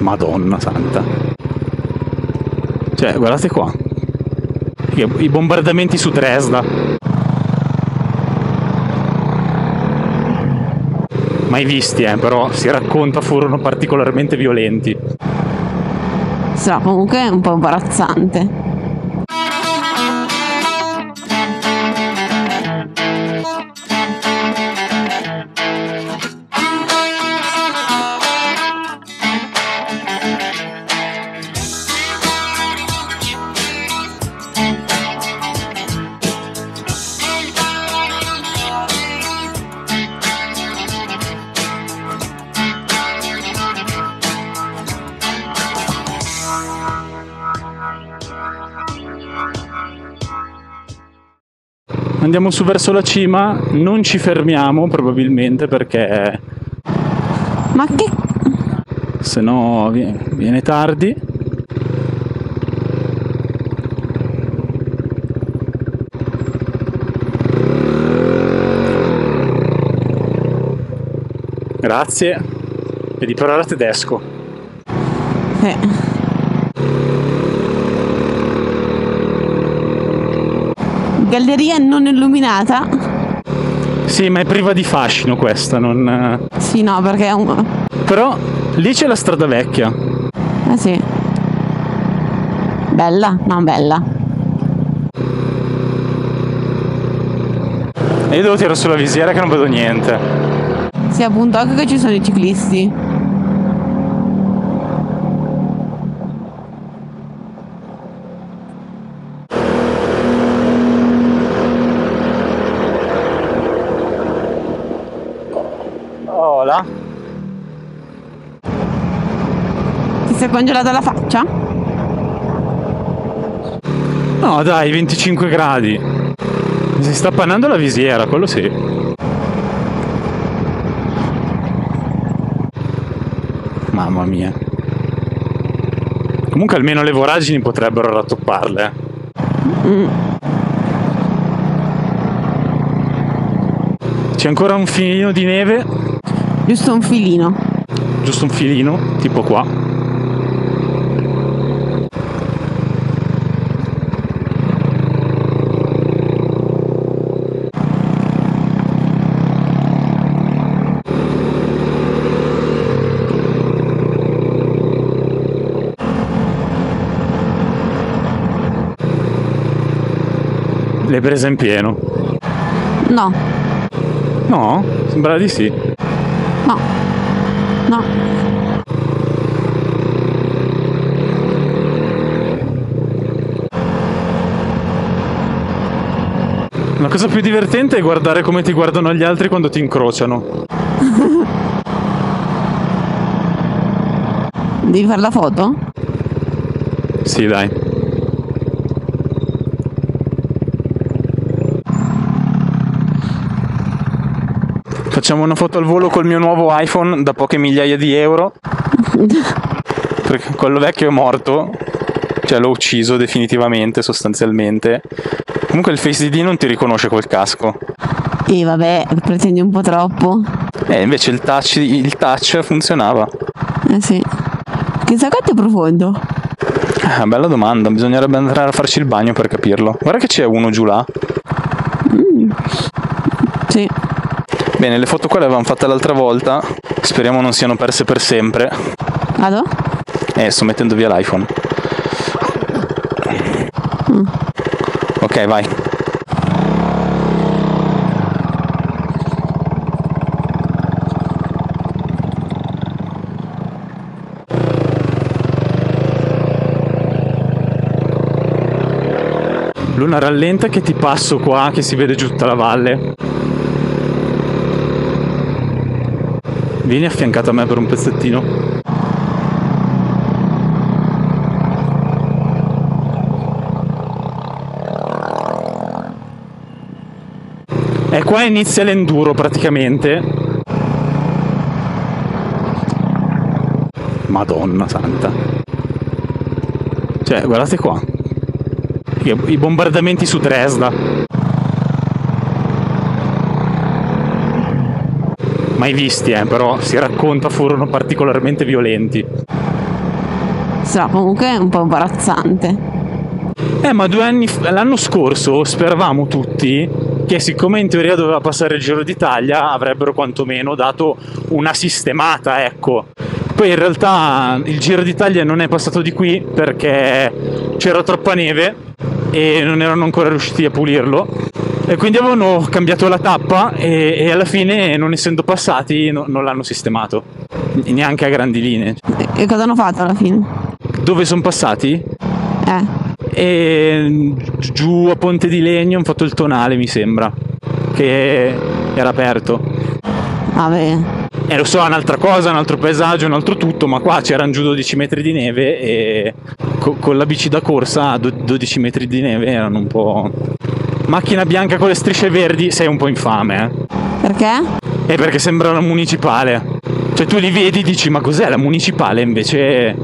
Madonna santa. Cioè, guardate qua. I bombardamenti su Dresda. Mai visti, eh, però si racconta furono particolarmente violenti. Sì, comunque un po' imbarazzante. Andiamo su verso la cima, non ci fermiamo probabilmente perché... Ma che... Se no viene, viene tardi. Grazie. Vedi parlare tedesco. Eh. Galleria non illuminata? Sì, ma è priva di fascino questa, non... Sì, no, perché è un... Però lì c'è la strada vecchia. Eh sì. Bella, no, bella. E io devo tirare sulla visiera che non vedo niente. Sì, appunto, anche che ci sono i ciclisti. Ti sei congelata la faccia? No, dai, 25 gradi. Si sta appannando la visiera, quello sì. Mamma mia. Comunque almeno le voragini potrebbero rattopparle. Mm. C'è ancora un filino di neve. Giusto un filino. Giusto un filino, tipo qua. L'hai presa in pieno? No. No? Sembra di sì. No. No. La cosa più divertente è guardare come ti guardano gli altri quando ti incrociano. Devi fare la foto? Sì, dai. Facciamo una foto al volo col mio nuovo iPhone da poche migliaia di euro. Perché quello vecchio è morto. Cioè l'ho ucciso definitivamente, sostanzialmente. Comunque il Face ID non ti riconosce col casco. E vabbè, pretendi un po' troppo. Eh, invece il touch, il touch funzionava. Eh sì. Chissà quanto è profondo. Ah, bella domanda, bisognerebbe andare a farci il bagno per capirlo. Guarda che c'è uno giù là. Mm. Sì. Bene, le foto qua le avevamo fatte l'altra volta. Speriamo non siano perse per sempre. Vado? Eh, sto mettendo via l'iPhone. Mm. Ok, vai. Luna rallenta che ti passo qua che si vede giù tutta la valle. Vieni affiancato a me per un pezzettino. E qua inizia l'enduro praticamente. Madonna santa. Cioè, guardate qua. I bombardamenti su Dresda. Mai visti, eh, però si racconta furono particolarmente violenti. Sarà comunque un po' imbarazzante. Eh, ma due anni f- l'anno scorso speravamo tutti che siccome in teoria doveva passare il Giro d'Italia avrebbero quantomeno dato una sistemata, ecco. Poi in realtà il Giro d'Italia non è passato di qui perché c'era troppa neve e non erano ancora riusciti a pulirlo e quindi avevano cambiato la tappa e, e alla fine non essendo passati no- non l'hanno sistemato neanche a grandi linee E, cosa hanno fatto alla fine? dove sono passati? Eh. e giù a Ponte di Legno hanno fatto il tonale mi sembra che era aperto Vabbè. e lo so è un'altra cosa un altro paesaggio un altro tutto ma qua c'erano giù 12 metri di neve e co- con la bici da corsa a do- 12 metri di neve erano un po' macchina bianca con le strisce verdi sei un po' infame eh Perché? E perché sembra una municipale cioè tu li vedi e dici ma cos'è la municipale invece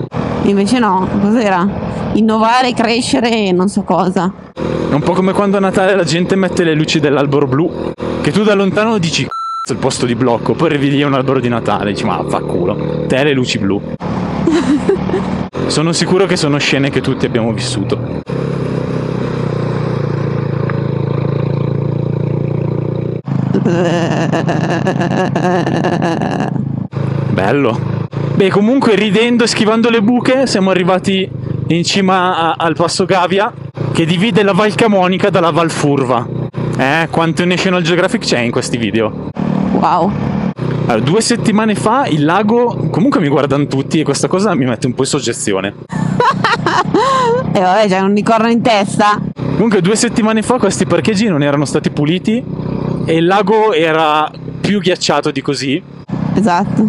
Invece no, cos'era? Innovare, crescere e non so cosa. È un po' come quando a Natale la gente mette le luci dell'albero blu, che tu da lontano dici "C***o, il posto di blocco, poi rivedi un albero di Natale, dici ma fa culo, te le luci blu. sono sicuro che sono scene che tutti abbiamo vissuto. Bello. Beh, comunque ridendo e schivando le buche siamo arrivati in cima a- al passo Gavia che divide la Val Camonica dalla Val Furva. Eh, quanto National Geographic c'è in questi video? Wow. Allora, due settimane fa il lago, comunque mi guardano tutti e questa cosa mi mette un po' in soggezione. E vabbè, c'è un unicorno in testa. Comunque due settimane fa questi parcheggi non erano stati puliti e il lago era più ghiacciato di così. Esatto.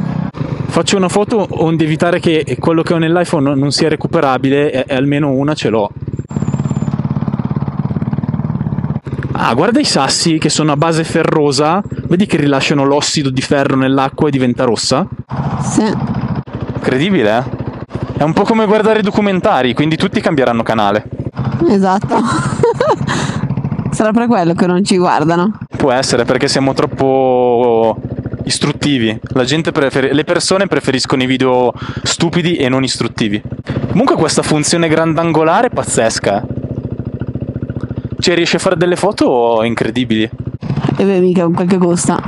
Faccio una foto onde evitare che quello che ho nell'iPhone non sia recuperabile e, e almeno una ce l'ho. Ah, guarda i sassi che sono a base ferrosa. Vedi che rilasciano l'ossido di ferro nell'acqua e diventa rossa? Sì. Incredibile, eh? È un po' come guardare i documentari, quindi tutti cambieranno canale. Esatto. Sarà per quello che non ci guardano. Può essere perché siamo troppo istruttivi. La gente preferi- le persone preferiscono i video stupidi e non istruttivi. Comunque questa funzione grandangolare è pazzesca. eh. Cioè riesce a fare delle foto incredibili. E beh, mica con quel che costa.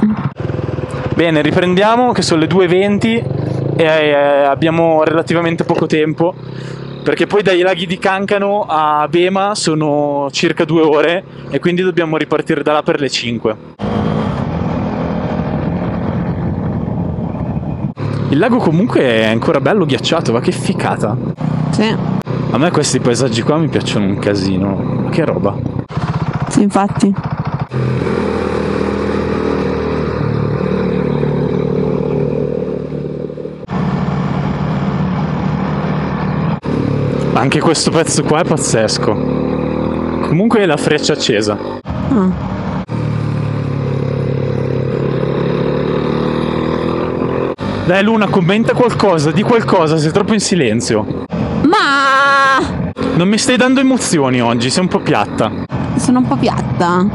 Bene, riprendiamo che sono le 2.20 e eh, abbiamo relativamente poco tempo. Perché poi dai laghi di Cancano a Bema sono circa due ore e quindi dobbiamo ripartire da là per le 5. Il lago comunque è ancora bello ghiacciato, ma che ficata. Sì. A me questi paesaggi qua mi piacciono un casino. Ma che roba. Sì, infatti. Anche questo pezzo qua è pazzesco. Comunque la freccia accesa. Ah. Dai Luna, commenta qualcosa, di qualcosa, sei troppo in silenzio. Ma Non mi stai dando emozioni oggi, sei un po' piatta. sono un po' piatta.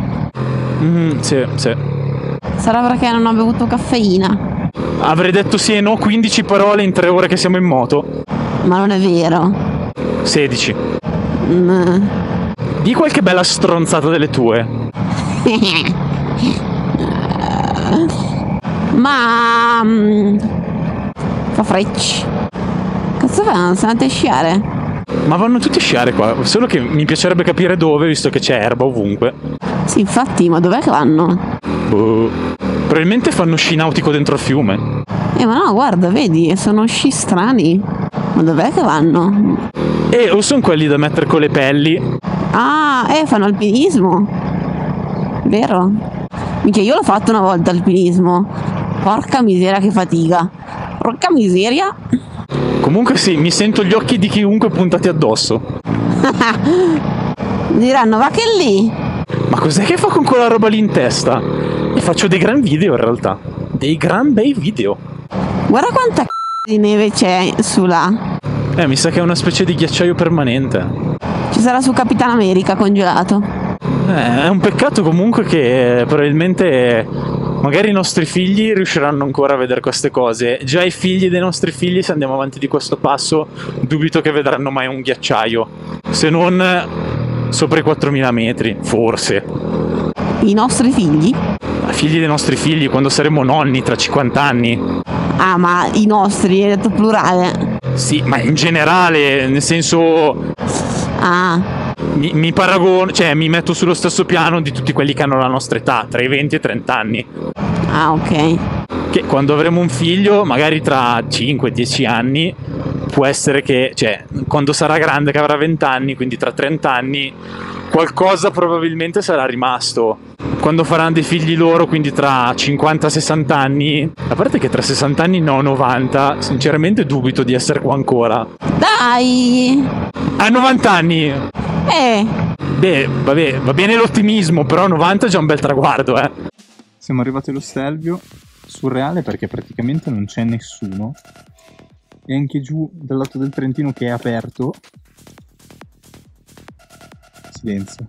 Mm, sì, sì. Sarà perché non ho bevuto caffeina. Avrei detto sì e no 15 parole in 3 ore che siamo in moto. Ma non è vero. 16. Mm. Di qualche bella stronzata delle tue. Ma mm, fa frecci. Cazzo fanno? Sono andati a sciare? Ma vanno tutti a sciare qua, solo che mi piacerebbe capire dove, visto che c'è erba ovunque. Sì, infatti, ma dov'è che vanno? Boh. Probabilmente fanno sci nautico dentro il fiume. Eh, ma no, guarda, vedi, sono sci strani. Ma dov'è che vanno? E o sono quelli da mettere con le pelli. Ah, eh, fanno alpinismo. Vero? Mica io l'ho fatto una volta alpinismo. Porca miseria che fatica. Porca miseria. Comunque sì, mi sento gli occhi di chiunque puntati addosso. Diranno, va che lì. Ma cos'è che fa con quella roba lì in testa? E faccio dei gran video in realtà. Dei gran bei video. Guarda quanta c***o di neve c'è su là. Eh, mi sa che è una specie di ghiacciaio permanente. Ci sarà su Capitan America congelato. Eh, è un peccato comunque che eh, probabilmente magari i nostri figli riusciranno ancora a vedere queste cose. Già i figli dei nostri figli, se andiamo avanti di questo passo, dubito che vedranno mai un ghiacciaio. Se non sopra i 4000 metri, forse. I nostri figli? Figli dei nostri figli, quando saremo nonni tra 50 anni. Ah, ma i nostri, hai detto plurale. Sì, ma in generale, nel senso, Ah, mi, mi paragono, cioè mi metto sullo stesso piano di tutti quelli che hanno la nostra età, tra i 20 e i 30 anni. ah, ok. Che quando avremo un figlio, magari tra 5-10 anni, può essere che, cioè, quando sarà grande, che avrà 20 anni, quindi tra 30 anni, qualcosa probabilmente sarà rimasto. Quando faranno dei figli loro, quindi tra 50-60 anni, a parte che tra 60 anni no 90, sinceramente dubito di essere qua ancora. Dai! A 90 anni! Eh, Beh, vabbè, va bene l'ottimismo, però 90 è già un bel traguardo, eh. Siamo arrivati allo Stelvio, surreale perché praticamente non c'è nessuno. E anche giù dal lato del Trentino che è aperto. Silenzio.